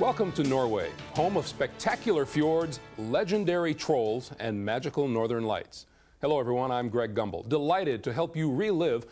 Welcome to Norway, home of spectacular fjords, legendary trolls, and magical northern lights. Hello, everyone. I'm Greg Gumbel, delighted to help you relive